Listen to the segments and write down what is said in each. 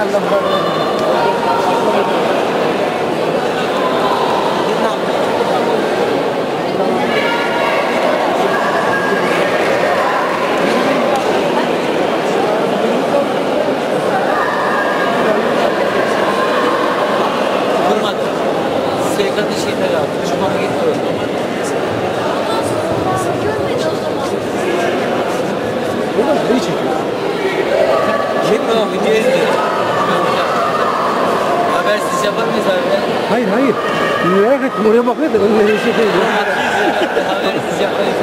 Durmadı. SK'da şeyde kaldı. Cuma gitti. Oraya bakıyor da önüne bir şey değil. Habersiz yaparız.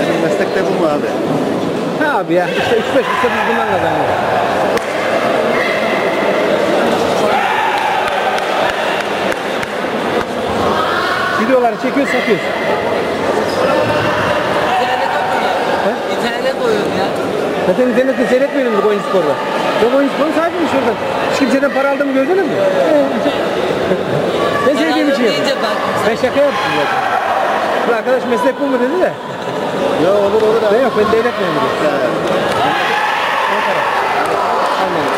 Benim meslekte bu mu abi? Ha abi ya işte 3-5 yılsa biz bundan kazanıyoruz. Videoları çekiyoruz satıyoruz. İnternete koyuyorum ya. Zaten internette seyretmiyorum bu oyun sporda. Ben oyun sporu sahibiyim şuradan. Hiç kimseden para aldığımı gördünüz mü? ben sevdiğim için bak. Ben şaka yaptım zaten. Bu arkadaş meslek bu mu dedi de. Ya olur olur abi. Ben yok ben devlet memuruyum. Ankara. Almanya.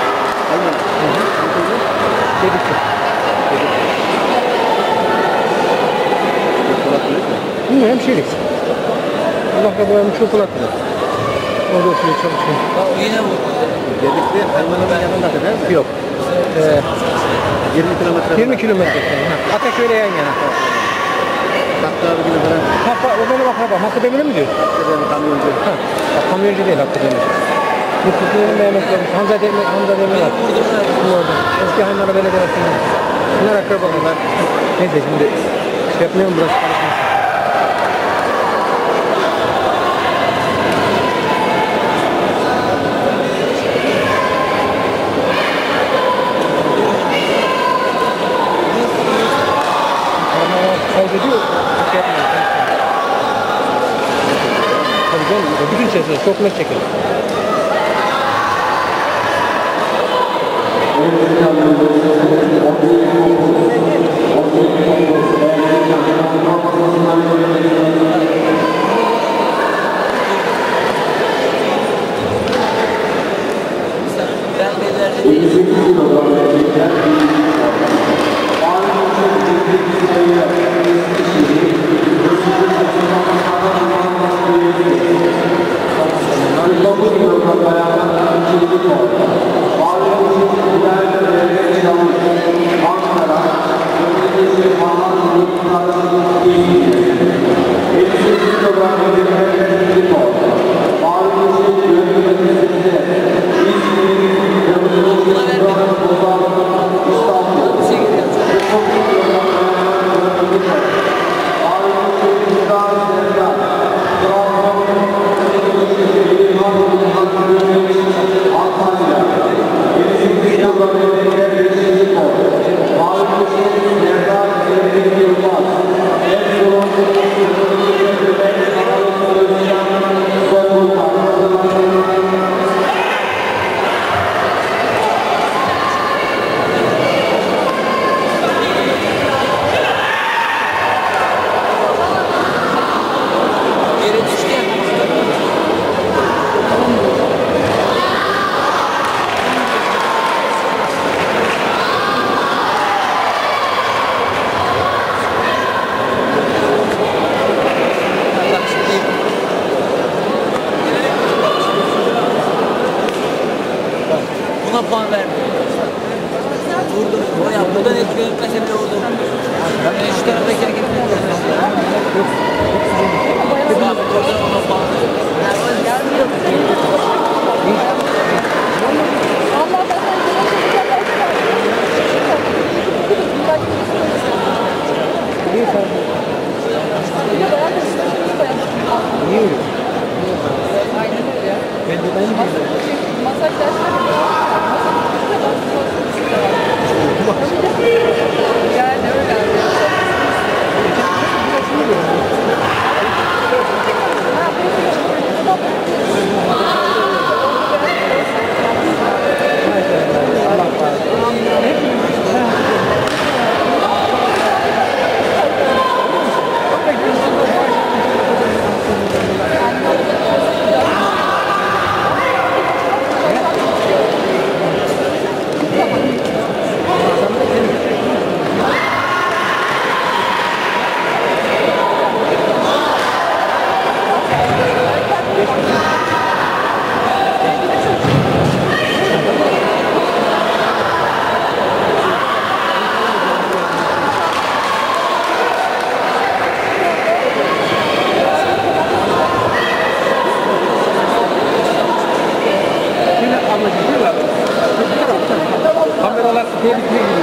Alman. Dedikçe. Mi? İyi hemşirelik. Allah kabuğunu çok ulatmadı. Orada oturuyor çalışıyor. Yine bu. Gedikli Alman'ın yanında değil mi? Yok. Ee, 20 kilometre. 20 kilometre. Ha, Ataköy'le yan yana. Hakkı abi gibi falan. Hakkı, o benim akrabam. Hakkı Demir'i mi diyor? Benim kamyoncu. Ha, bak, kamyoncu değil Hakkı Demir. Bu Türkiye'nin de emekli olmuş. Hamza Demir, Hamza Demir var. Bu orada. Eski Haymana Belediye Başkanı. Bunlar akrabalar. Neyse şimdi şey yapmıyorum burası karışmasın. Chocolate chicken. Ele fez o programa dele. dele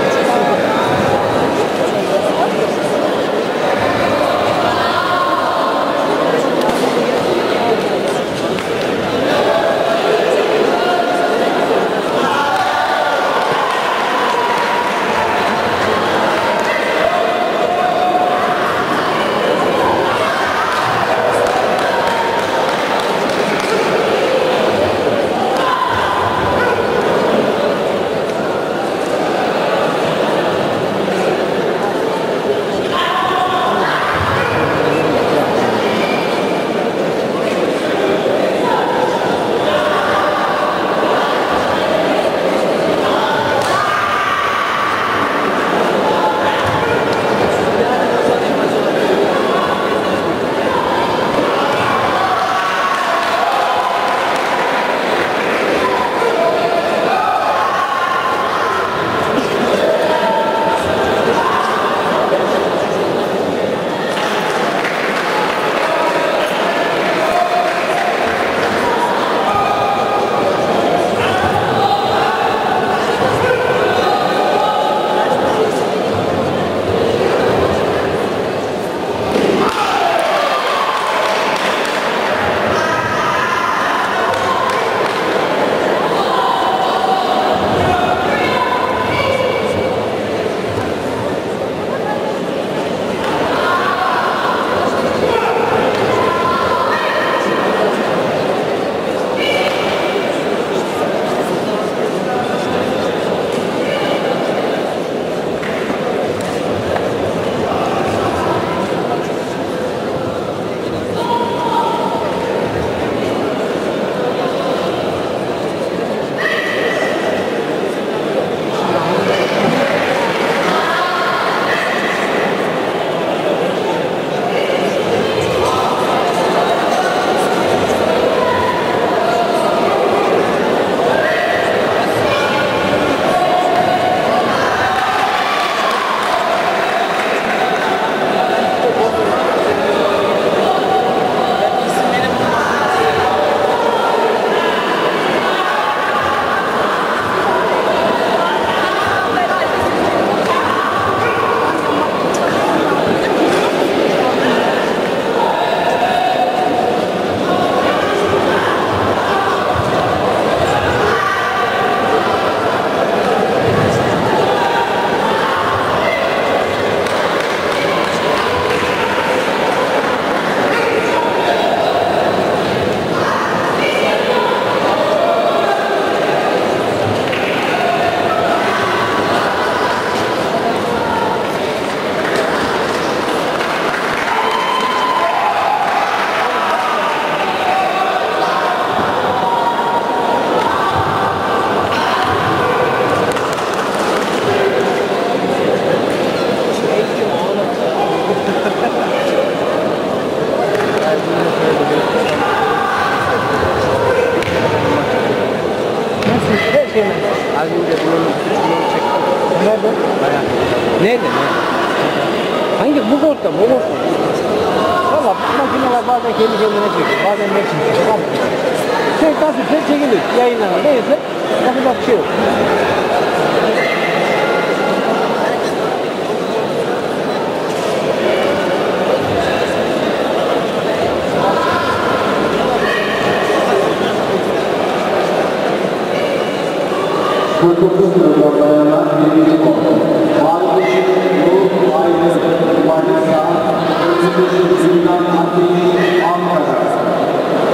ねえね。えねえ何で向こうっ戻すのだかまあ君がバーゼン刑務所のやバーゼンのやつに行くせっかく全然いけない気合いなのでだけど Kurtuluş programlarına birinci konu. Mavi ışık, ruh, aydın, Manisa, Özgürlük, Zülkan, Ateş, Ankara.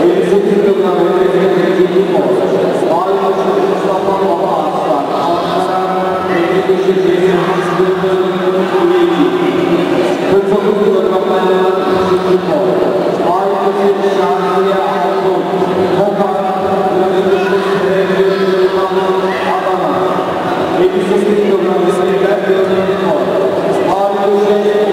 58 yıldan beri birinci konu. Mavi ışık, Mustafa Baba Deus.